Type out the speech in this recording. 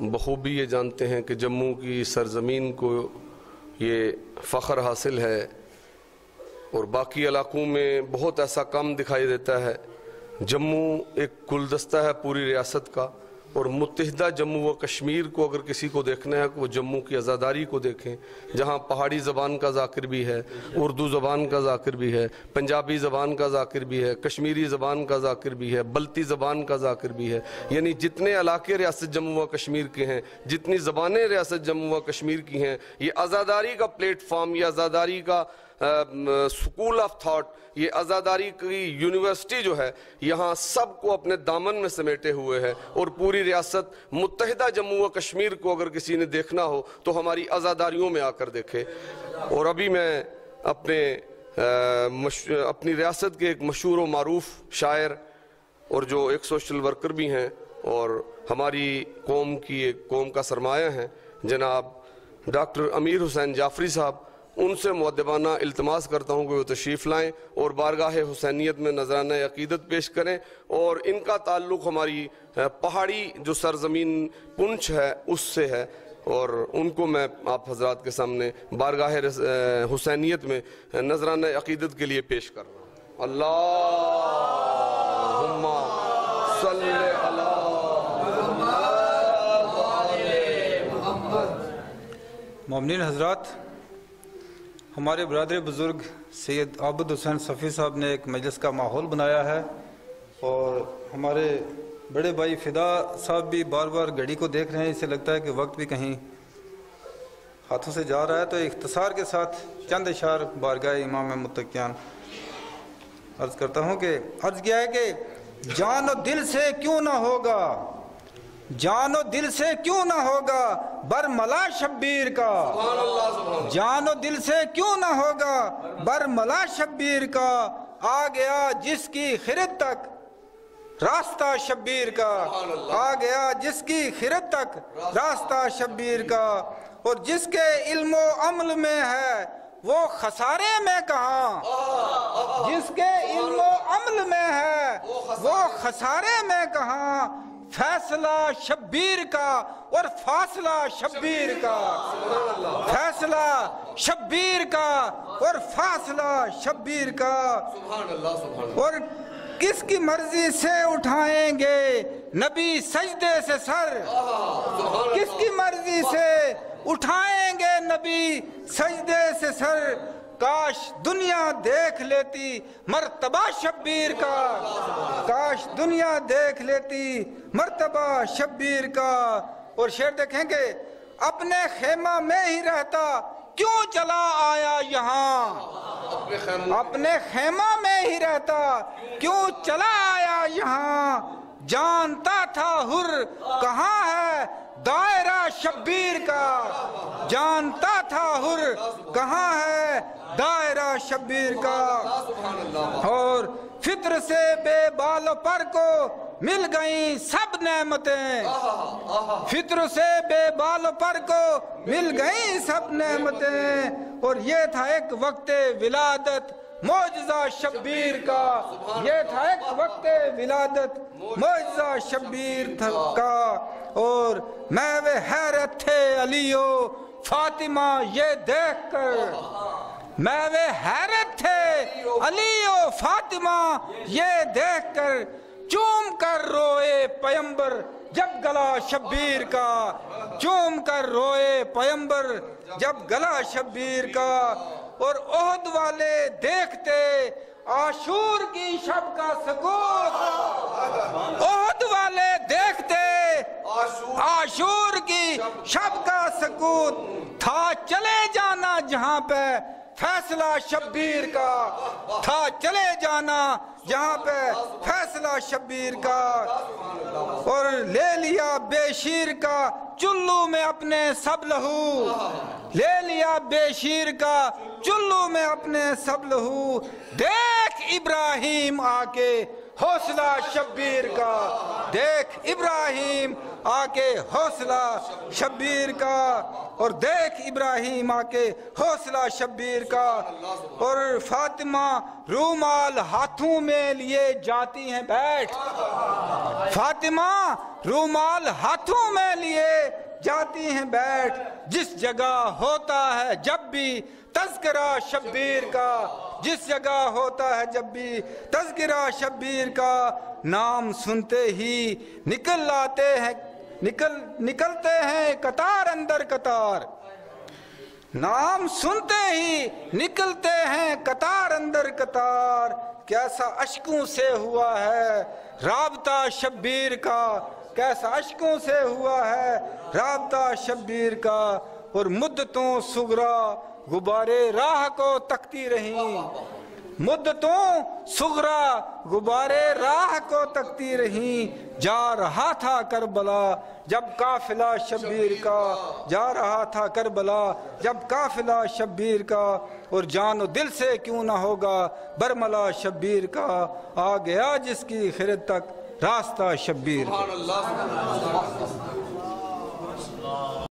بخوبی یہ جانتے ہیں کہ جموں کی سرزمین کو یہ فخر حاصل ہے اور باقی علاقوں میں بہت ایسا کم دکھائی دیتا ہے۔ جموں ایک گلدستہ ہے پوری ریاست کا۔ اور متحدہ جموں و کشمیر کو اگر کسی کو دیکھنا ہے وہ جموں کی ازاداری کو دیکھیں، جہاں پہاڑی زبان کا ذاکر بھی ہے، اردو زبان کا ذاکر بھی ہے، پنجابی زبان کا ذاکر بھی ہے، کشمیری زبان کا ذاکر بھی ہے، بلتی زبان کا ذاکر بھی ہے۔ یعنی جتنے علاقے ریاست جموں و کشمیر کے ہیں، جتنی زبانیں ریاست جموں و کشمیر کی ہیں، یہ ازاداری کا پلیٹ فارم، یہ ازاداری کا سکول آف تھاٹ، یہ ازاداری کی یونیورسٹی جو ہے، یہاں سب کو اپنے دامن میں سمیٹے ہوئے ہے اور پوری ریاست متحدہ جموں و کشمیر کو اگر کسی نے دیکھنا ہو تو ہماری ازاداریوں میں آ کر دیکھے۔ اور ابھی میں اپنے اپنی ریاست کے ایک مشہور و معروف شاعر اور جو ایک سوشل ورکر بھی ہیں اور ہماری قوم کی ایک قوم کا سرمایہ ہیں، جناب ڈاکٹر امیر حسین جعفری صاحب ان سے معدبانہ التماس کرتا ہوں کہ وہ تشریف لائیں اور بارگاہ حسینیت میں نظرانہ عقیدت پیش کریں اور ان کا تعلق ہماری پہاڑی جو سرزمین پنچ ہے، اس سے ہے اور ان کو میں آپ حضرات کے سامنے بارگاہ حسینیت میں نظرانہ عقیدت کے لیے پیش کر رہا ہوں۔ اللہ صلی مومنین حضرات ہمارے برادر بزرگ سید عابد حسین صفی صاحب نے ایک مجلس کا ماحول بنایا ہے اور ہمارے بڑے بھائی فدا صاحب بھی بار بار گھڑی کو دیکھ رہے ہیں، اسے لگتا ہے کہ وقت بھی کہیں ہاتھوں سے جا رہا ہے۔ تو اختصار کے ساتھ چند اشار بارگاہ امام متقیان۔ عرض کرتا ہوں کہ عرض کیا ہے کہ جان و دل سے کیوں نہ ہوگا؟ جان و دل سے کیوں نہ ہوگا برملا شبیر کا۔ جان و دل سے کیوں نہ ہوگا برملا شبیر کا۔ آ گیا جس کی خرد تک راستہ شبیر کا۔ آ گیا جس کی خرد تک راستہ شبیر کا۔ اور جس کے علم و عمل میں ہے وہ خسارے میں کہاں؟ جس کے علم و عمل میں ہے وہ خسارے میں کہاں؟ فیصلہ شبیر کا اور فاصلہ شبیر کا۔ فیصلہ شبیر کا اور فاصلہ شبیر کا۔ اور کس کی مرضی سے اٹھائیں گے نبی سجدے سے سر؟ کس کی مرضی سے اٹھائیں گے نبی سجدے سے سر؟ کاش دنیا دیکھ لیتی مرتبہ شبیر کا۔ کاش دنیا دیکھ لیتی مرتبہ شبیر کا۔ اور شیر دیکھیں گے، اپنے خیمہ میں ہی رہتا، کیوں چلا آیا یہاں؟ اپنے خیمہ میں ہی رہتا، کیوں چلا آیا یہاں؟ جانتا تھا ہر کہاں ہے دائرہ شبیر کا۔ جانتا تھا ہر کہاں ہے دائرہ شبیر کا۔ اور فطر سے بے بال و پر کو مل گئیں سب نعمتیں۔ فطر سے بے بال و پر کو مل گئیں سب نعمتیں۔ اور یہ تھا ایک وقت ولادت موجزہ شبیر کا۔ یہ تھا ایک وقت ولادت موجزہ شبیر کا۔ اور میں وہ حیرت تھے علیو فاطمہ یہ دیکھ کر میں وہ حیرت تھے۔ علی و فاطمہ یہ دیکھ کر چوم کر روئے پیمبر، جب گلا شبیر کا۔ چوم کر روئے پیمبر، جب گلا شبیر کا۔ اور عہد والے دیکھتے آشور کی شب کا سکوت۔ عہد والے دیکھتے آشور کی شب کا سکوت تھا، چلے جانا جہاں پہ فیصلہ شبیر کا تھا، چلے جانا جہاں پہ فیصلہ شبیر کا اور لے لیا بے شیر کا چلو میں اپنے سب لہو۔ لے لیا بے شیر کا چلو میں اپنے سب لہو۔ دیکھ ابراہیم آ کے حوصلہ شبیر کا۔ دیکھ ابراہیم آ کے حوصلہ شبیر کا۔ اور دیکھ ابراہیم آ کے حوصلہ شبیر کا۔ اور فاطمہ رومال ہاتھوں میں لیے جاتی ہیں، بیٹھ۔ فاطمہ رومال ہاتھوں میں لیے جاتی ہیں، بیٹھ۔ جس جگہ ہوتا ہے جب بھی تذکرہ شبیر کا، جس جگہ ہوتا ہے جب بھی تذکرہ شبیر کا نام سنتے ہی نکل آتے ہیں، نکل، نکلتے ہیں قطار اندر قطار۔ نام سنتے ہی نکلتے ہیں قطار اندر قطار۔ کیسا اشکوں سے ہوا ہے رابطہ شبیر کا، کیسا اشکوں سے ہوا ہے رابطہ شبیر کا۔ اور مدتوں سگرا غبارے راہ کو تکتی رہیں مدتوں سغرا غبارے راہ کو تکتی رہیں جا رہا تھا کربلا جب قافلہ شبیر کا۔ جا رہا تھا کربلا جب قافلہ شبیر کا۔ اور جان و دل سے کیوں نہ ہوگا برملا شبیر کا۔ آ گیا جس کی خرد تک راستہ شبیر کا۔ سبحان اللہ۔